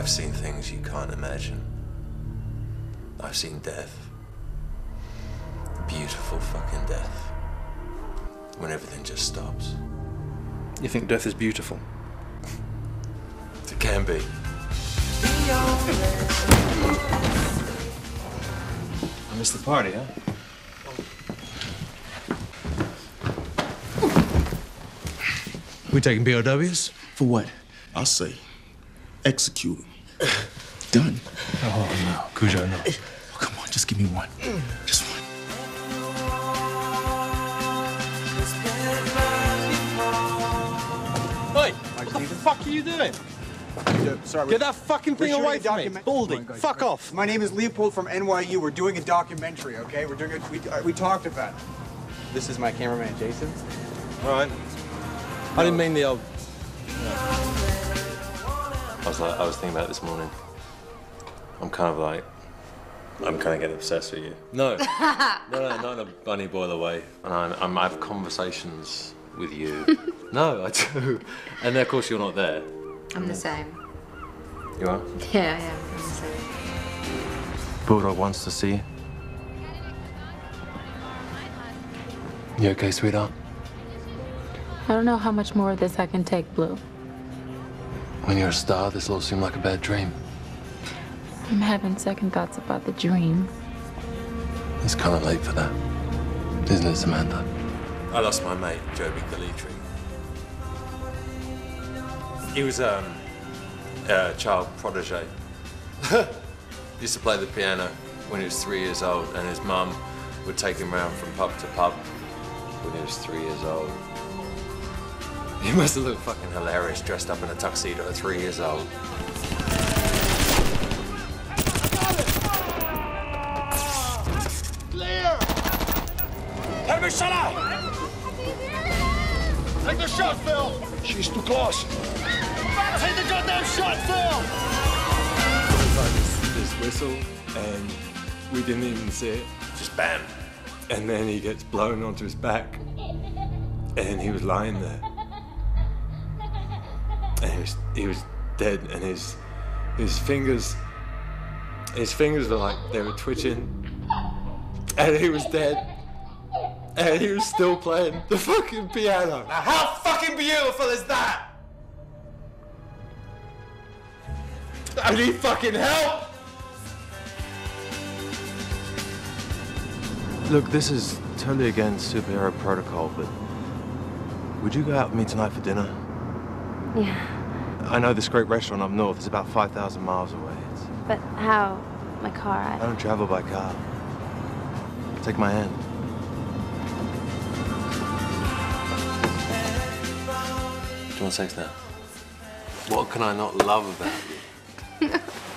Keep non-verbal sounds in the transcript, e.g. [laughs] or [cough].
I've seen things you can't imagine. I've seen death. Beautiful fucking death. When everything just stops. You think death is beautiful? it can be. I missed the party, huh? We taking POWs? For what? I say, execute Done. Oh no, Cujo, no. Oh, come on, just give me one. Just one. Hey, what the fuck are you doing? Sorry, Get that fucking thing away from me. document- Baldy, Oh my God. fuck off. My name is Leopold from NYU. We're doing a documentary, okay? We're doing it. We, uh, we talked about it. This is my cameraman, Jason. All right. I didn't mean the old. I was like, I was thinking about it this morning. I'm kind of like, I'm kind of getting obsessed with you. No, [laughs] no, no, not in a bunny boiler way. And I'm, I'm, I have conversations with you. [laughs] no, I do. And then, of course, you're not there. I'm the same. You are. Yeah, I am. I'm the same. Bulldog wants to see you. You okay, sweetheart? I don't know how much more of this I can take, Blue. When you're a star, this will all seem like a bad dream. I'm having second thoughts about the dream. It's kind of late for that, isn't it, Samantha? I lost my mate, Joby Galitri. He was um, a child protege. [laughs] Used to play the piano when he was three years old, and his mum would take him around from pub to pub when he was three years old. [laughs] He must have looked fucking hilarious dressed up in a tuxedo at three years old. Enemy shut out! Take the shot, Phil! She's too close. Take the goddamn shot, Phil! this, this whistle, and we didn't even see it. Just bam. And then he gets blown onto his back, and he was lying there, and he was he was dead, and his his fingers his fingers were like they were twitching, and he was dead, and he was still playing the fucking piano. Now, how fucking beautiful is that? I need fucking help! Look, this is totally against superhero protocol, but would you go out with me tonight for dinner? Yeah, I know this great restaurant up north is about 5,000 miles away. It's, but how? My car. I I... don't travel by car. Take my hand. Do you want sex now? What can I not love about you? [laughs]